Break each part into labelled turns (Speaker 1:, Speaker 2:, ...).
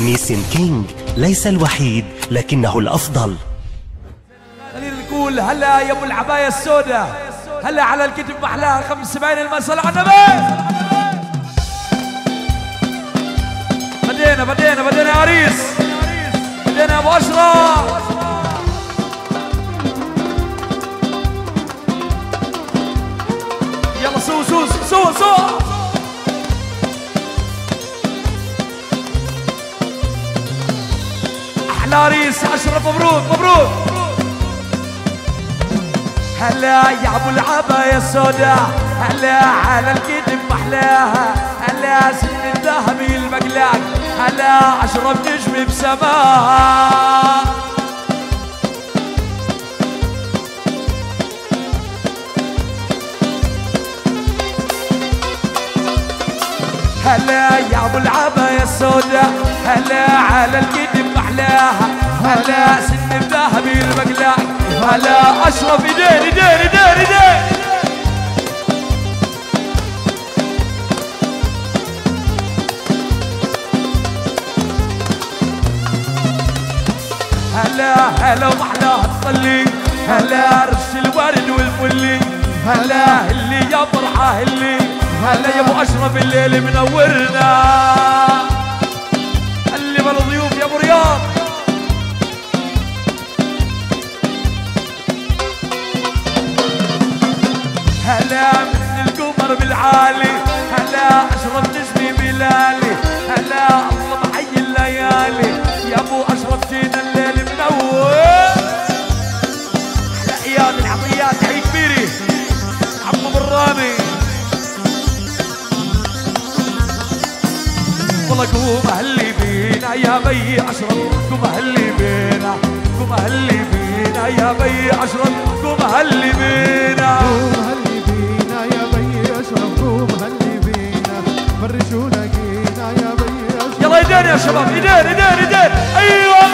Speaker 1: NISSIM KING ليس الوحيد لكنه الأفضل.
Speaker 2: خلينا نقول هلا يا أبو العباية السوداء. هلا على الكتب محلاها خمس سبعين المسألة على النبي بدينا بدينا بدينا يا عريس. بدينا يا أبو اشرف يلا سو سو سو سو أحلى عريس أشرف مبروك مبروك. هلا يا أبو العباية السوداء هلا على الكتف محلاها هلا سن الذهبي المقلاق هلا أشرف نجم بسماها. هلا يا أبو العباية السوداء هلا على محلاها هلا سن الذهبي المقلاق هلا أشرف ايدين ايدين ايدين ايدين هلا هلا ومحلاها تصلي هلا رش الورد والفلي. هلا اللي يا فرحة اللي هلا يا أبو أشرف الليل منورنا. بالعالي هلا أشرف نجمي بلالي. هلا الله محي الليالي. يا أبو أشرف جينا الليل منور. أحلى إياد العطيات حي كبيري. عمو برامي والله قوم أهلي بينا يا بي أشرف. قوم أهلي بينا. قوم أهلي بينا يا بي أشرف. قوم أهلي بينا. ايدين يا شباب ايدين ايدين ايدين أيوه.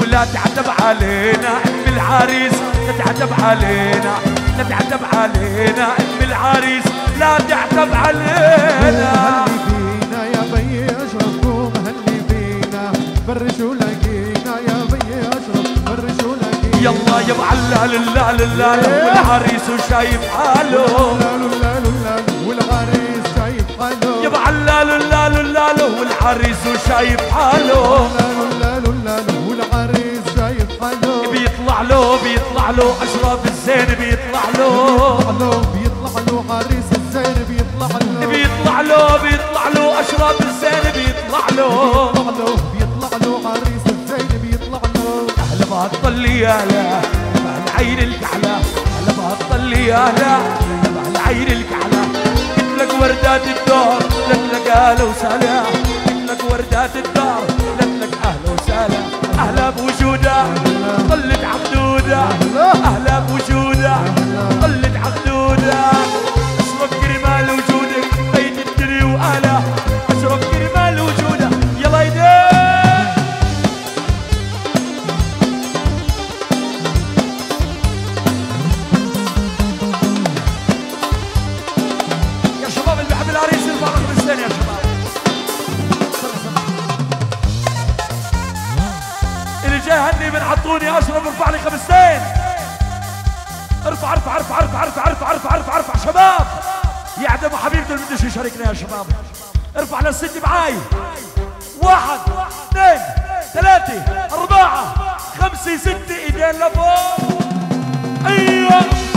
Speaker 2: ولا تعتب علينا ام العريس لا تعتب علينا لا تعتب علينا ام العريس لا تعتب علينا.
Speaker 3: هلي بينا يا بي اشرف قوم هلي بينا. فرشوا
Speaker 2: يلا يا معلل لا لا والعريس وشايف حاله
Speaker 3: والعريس شايف حاله.
Speaker 2: يا لا لا والعريس وشايف حاله
Speaker 3: والعريس شايف حاله.
Speaker 2: بيطلع له بيطلع له اشرف الزين بيطلع له.
Speaker 3: بيطلع له بيطلع له عريس الزين بيطلع
Speaker 2: يا لا تبع العين الكعلة هلا يا لا تبع العين الكعلة لك وردات الدار لك أهلا وسهلا. لك وردات الدار لك أهلا وسهلا. أهلا بوجودة طلت عبدودة. أهلا بوجودة طلت عبدودة. شباب. ارفع للست معاي. واحد اثنين ثلاثة أربعة خمسة ستة إيدين لفوق. أيوه.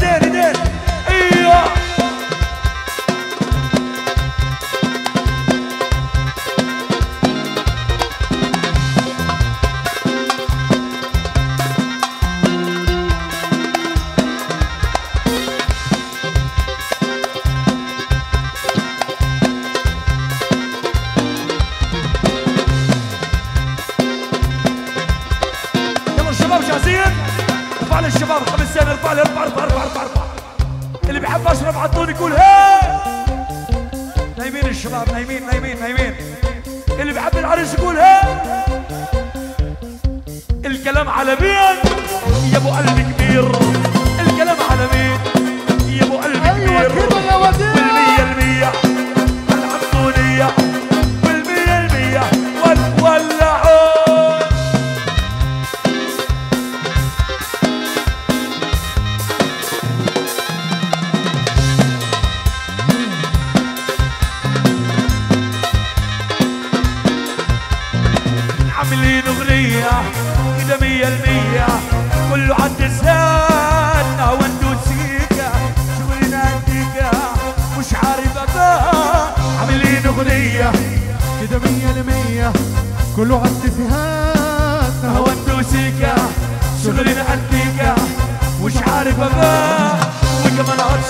Speaker 2: gider gider حب اشرف عطوني يقول هاي. نايمين الشباب نايمين نايمين نايمين. اللي بيحب العريس يقول هاي. الكلام على مين؟ يا أبو قلبي كبير. الكلام على مين؟ يا أبو
Speaker 3: قلبي
Speaker 2: كبير. بالمية المية.
Speaker 3: الحمد لله كله عد فيهاتنا
Speaker 2: هو الدوسيكا شغلنا عنديكا وش عارف اباه وكمان عاد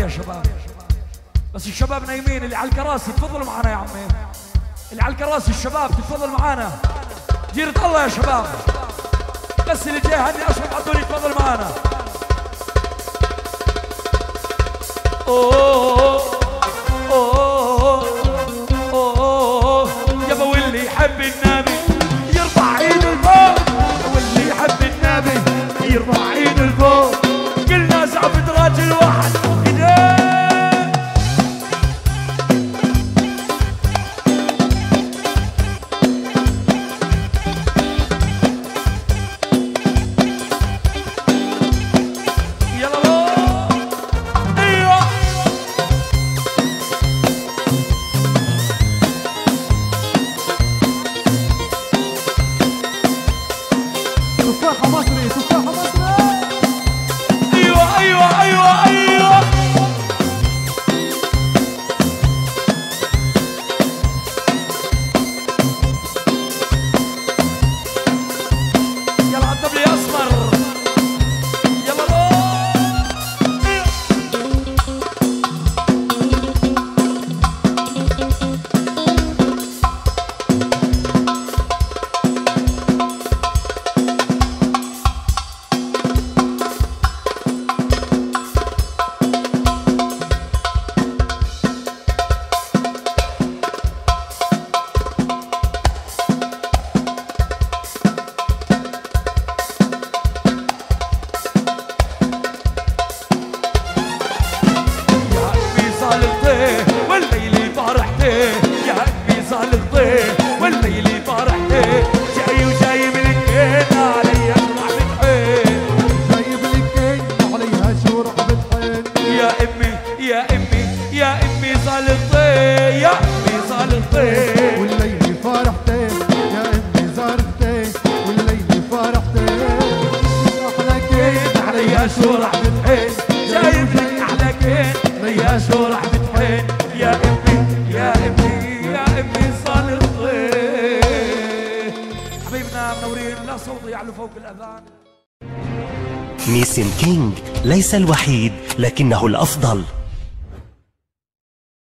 Speaker 2: يا شباب. بس الشباب نايمين اللي على الكراسي تفضلوا معنا يا عمي. اللي على الكراسي الشباب تفضلوا معنا. جيرة الله يا شباب. بس اللي جاي هني اشرف عطون يتفضل معنا. اوه اوه اوه يابا واللي يحب يرفع ايده لفوق. واللي يحب النبي يرفع ايده كلنا زعفة راجل واحد
Speaker 1: نيسم كينج ليس الوحيد لكنه الأفضل.